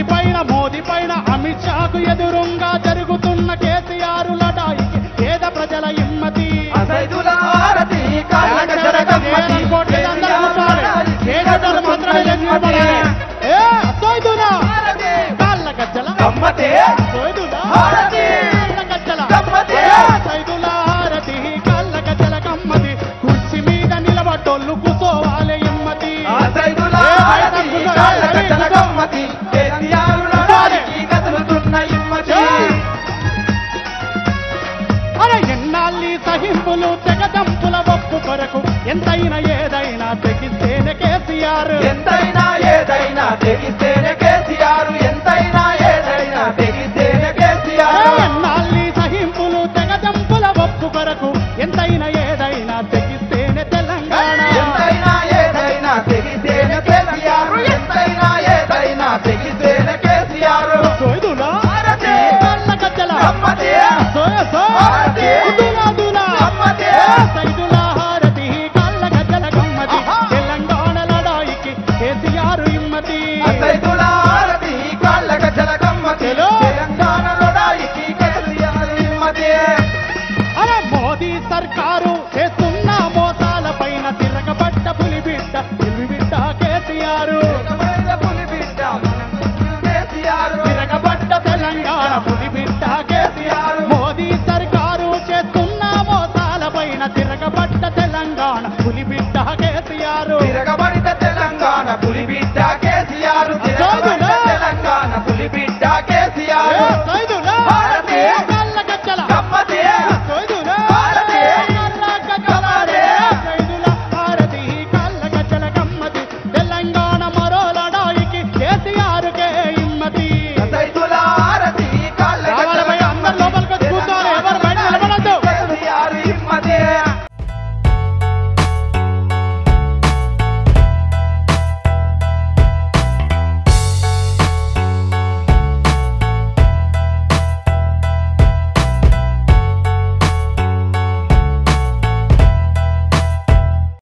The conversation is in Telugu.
ఢిల్లీ పైన మోదీ పైన అమిత్ షాకు ఎదురుంగా జరుగుతున్న కేసీఆర్ లడాయికి పేద ప్రజల ఇమ్మతి కాళ్ళక సహింపులు తెగదంపుల ఒప్పు కొరకు ఎంతైనా ఏదైనా తెగిస్తేనే కేసీఆర్. ఎంతైనా ఏదైనా తెగిస్తేనే కేసీఆర్. ఎంతైనా ఏదైనా తెగిస్తేనే కేసీఆర్. ఎన్నాళ్ళి సహింపులు తెగదంపుల ఒప్పు కొరకు ఎంతైనా ఏదైనా తెగిస్తేనే తెలంగాణ. ఎంతైనా ఏదైనా తెగిస్తేనే కేసీఆర్. ఎంతైనా ఏదైనా తెగిస్తేనే కేసీఆర్. సోయదులా భారతే. కేసీఆర్ ఇమ్మతి అసైదుల ఆరతి కాళ్ళక జలగమ్మతి. హలో. తెలంగాణలో దాయికి కేసీఆర్ హిమ్మతి అరే మోదీ సర్కారు చేస్తున్న